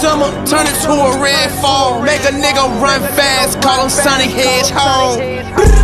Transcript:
summer, turn it to a red fall. Make a nigga run fast, call him Sonny Hedgehog.